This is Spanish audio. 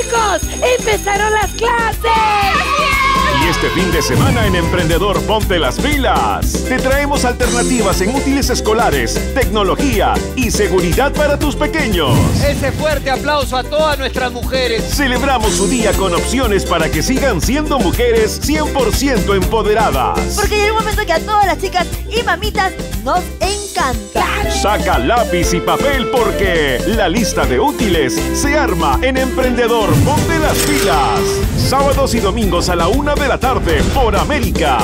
chicos! ¡Empezaron las clases! Y este fin de semana en Emprendedor Ponte las Pilas. Te traemos alternativas en útiles escolares, tecnología y seguridad para tus pequeños. Ese fuerte aplauso a todas nuestras mujeres. Celebramos su día con opciones para que sigan siendo mujeres 100% empoderadas. Porque llega un momento que a todas las chicas y mamitas nos encanta. Saca lápiz y papel porque la lista de útiles se arma en Emprendedor Ponte las Pilas. Sábados y domingos a la una de la tarde por América.